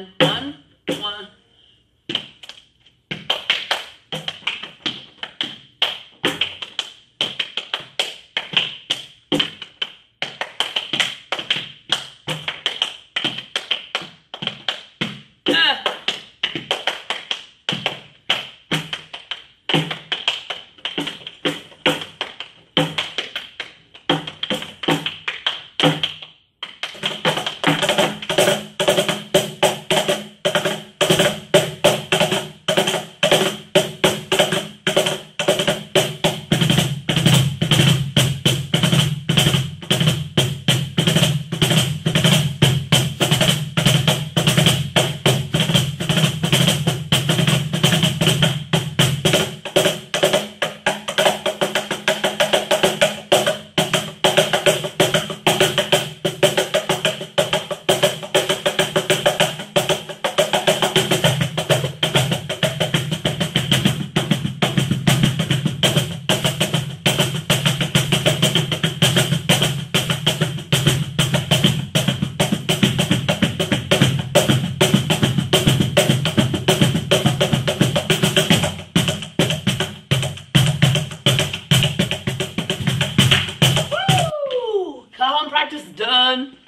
and one, one. Ah. It's done.